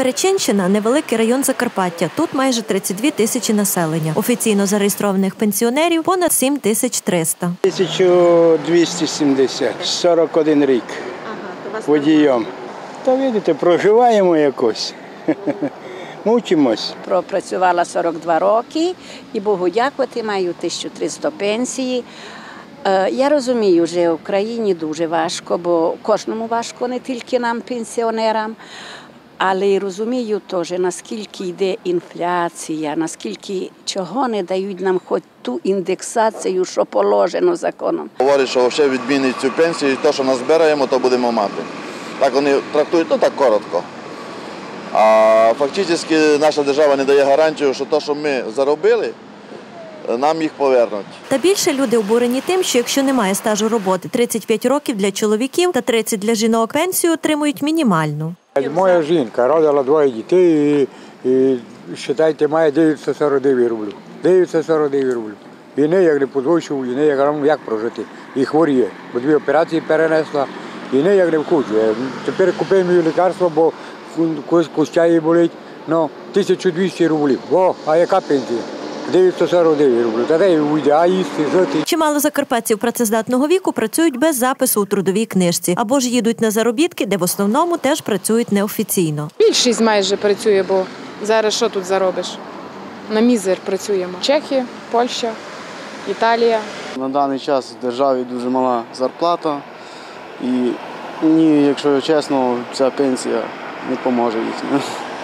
Перечинщина невеликий район Закарпаття. Тут майже 32 тисячі населення. Офіційно зареєстрованих пенсіонерів понад 7 тисяч 300. 1270, 41 рік водієм. Та видите, проживаємо якось. Мучимось. Пропрацювала 42 роки і Богу дякувати, маю 1300 пенсії. Е, Я розумію, що в країні дуже важко, бо кожному важко, не тільки нам, пенсіонерам. Але й розумію теж, наскільки йде інфляція, наскільки чого не дають нам хоч ту індексацію, що положено законом. Говорять, що ще відмінить цю пенсію, і те, що назбираємо, то будемо мати. Так вони трактують, ну так коротко. А фактично наша держава не дає гарантію, що те, що ми заробили, нам їх повернуть. Та більше люди обурені тим, що якщо немає стажу роботи 35 років для чоловіків та 30 для жінок, пенсію отримують мінімальну. Моя жінка родила двоє дітей і, і вважайте, має 949 рублів. 949 рублів. І не як не подвищив, і не як, як прожити. І хворіє, бо дві операції перенесла, і не як не вкучує. Тепер купуємо їй лікарство, бо костя їй болить. Ну, 1200 рублів. О, а яка пенсія? 949 рублів. Та де уйде, а їсти, жити. Чимало закарпатців працездатного віку працюють без запису у трудовій книжці або ж їдуть на заробітки, де в основному теж працюють неофіційно. Більшість майже працює, бо зараз що тут заробиш? На мізер працюємо. Чехія, Польща, Італія. На даний час в державі дуже мала зарплата, і мені, якщо чесно, ця пенсія не поможе їхня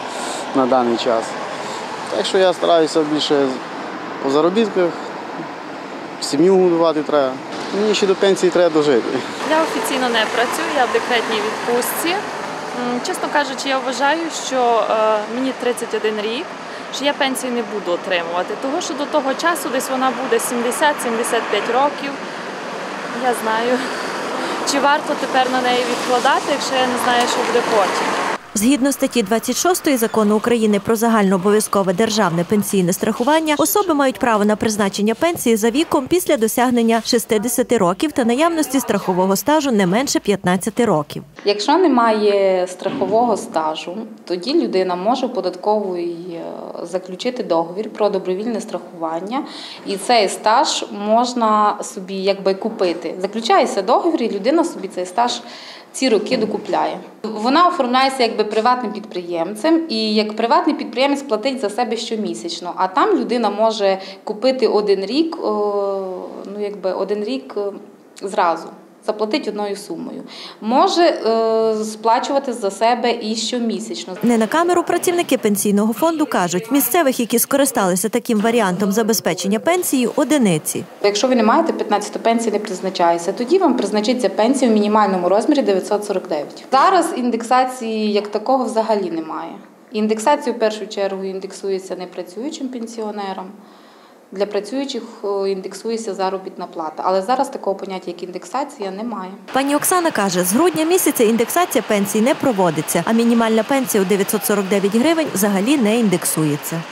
на даний час. Так що я стараюся більше по заробітках, сім'ю годувати треба. Мені ще до пенсії треба дожити. Я офіційно не працюю, я в декретній відпустці. Чесно кажучи, я вважаю, що е, мені 31 рік, що я пенсію не буду отримувати, тому що до того часу десь вона буде 70-75 років. Я знаю, чи варто тепер на неї відкладати, якщо я не знаю, що буде потім. Згідно статті 26 закону України про загальнообов'язкове державне пенсійне страхування, особи мають право на призначення пенсії за віком після досягнення 60 років та наявності страхового стажу не менше 15 років. Якщо немає страхового стажу, тоді людина може податковий е, заключити договір про добровільне страхування, і цей стаж можна собі якби купити. Заключається договір, і людина собі цей стаж ці роки докупляє. Вона оформляється якби приватним підприємцем, і як приватний підприємець платить за себе щомісячно. А там людина може купити один рік, ну якби один рік е, зразу. Заплатить одною сумою. Може е, сплачувати за себе і щомісячно. Не на камеру працівники пенсійного фонду кажуть, місцевих, які скористалися таким варіантом забезпечення пенсії, одиниці. Якщо ви не маєте 15 пенсії, не призначається, тоді вам призначиться пенсія в мінімальному розмірі 949. Зараз індексації як такого взагалі немає. Індексація в першу чергу індексується непрацюючим пенсіонерам. Для працюючих е, індексується заробітна плата. Але зараз такого поняття, як індексація, немає. Пані Оксана каже, з грудня місяця індексація пенсій не проводиться, а мінімальна пенсія у 949 гривень взагалі не індексується.